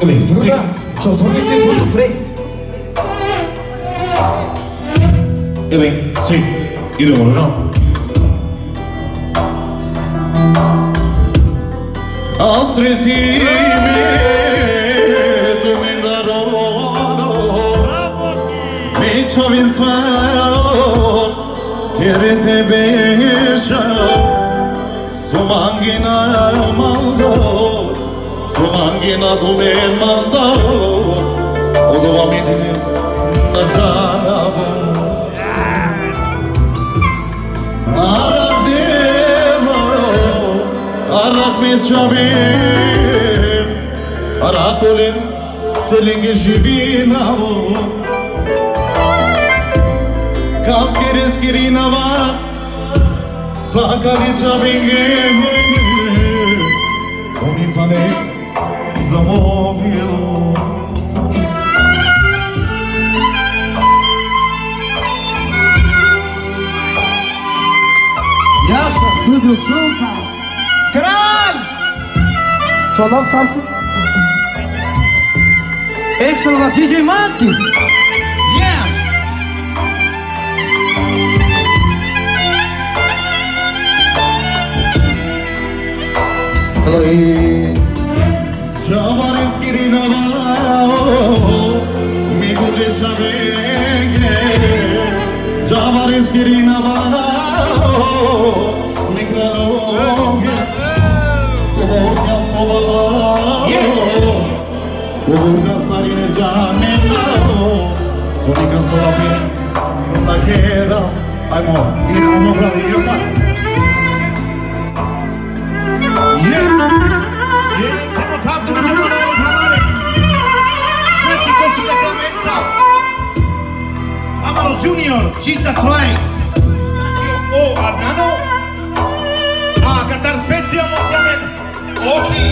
Vabbè, frutta, cioè sono messo in punto 3. E beh, sì, io devo, no? Hasretimi tümünden Bir çok insan Geride bir şey Suman ginar malda micio vinsvao kerete besha sumangina mando sumangina tumen mando odova midi nazarabo Arak mis chavim Arakolin selinge jivina Kaskeres kirina va Sakali chavinge Komizane zamówił Jasne, studio Sultan Kral Czolow Sarsi Ekstra dla DJ Mati Yes! Hello, şavenge Javariz girina bana Sonica sola fe Non la chieda Ai mo, io non io That's right. O Adnano. A Katar Specija Mociamen. Oki.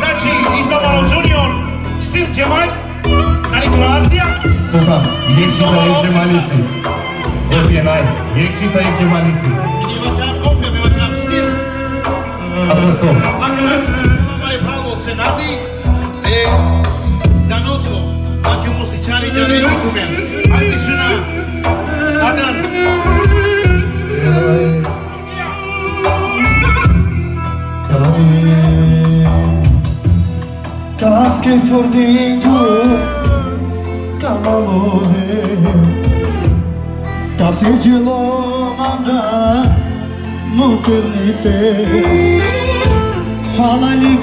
O isto junior. Stil Džemal. Manipulacija. Slušam, Jekšita i Džemalisi. LPNI. Jekšita i Znači muzičari džane dokumen. Ajde šuna. Adnan. Casque fordendo Camalore Case de lomanda No pernipe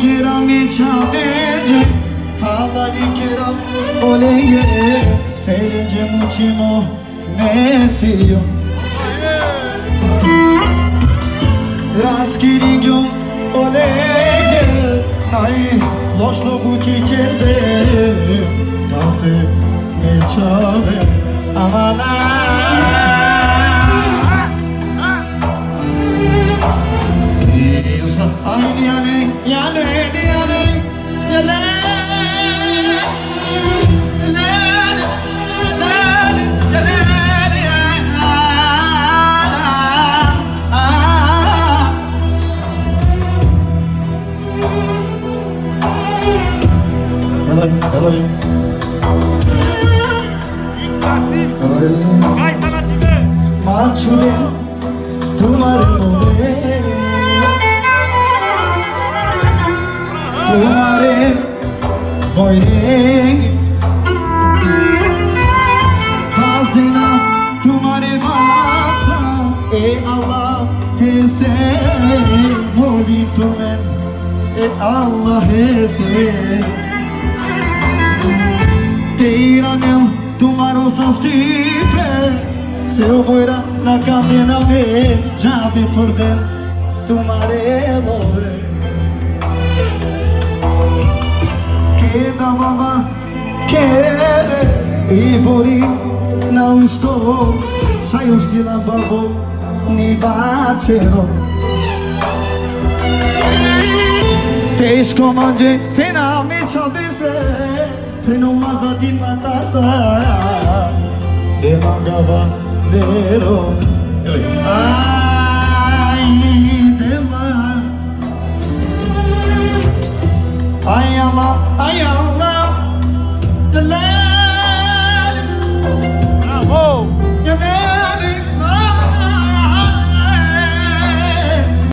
kiram içavece Halali kiram oleye Seyirce muçimo Mesiyo Raskirinho oleye Ai, loșno bucicele Case meciave Amana Kolay, kolay. মাছুরে তোমার মনে তোমারে ভয়ে বাসে না তোমারে বাসা এ আল্লাহ হেসে মরি তুমি এ আল্লাহ হেসে Se eu fuera na cadena que Já vi por dentro tu marelo Que dava querer e por isso não estou. Saios de la babo ni Te escomandei, te não me soube ser Te não de matar భగవందేరో I am a, I am a, the land, land.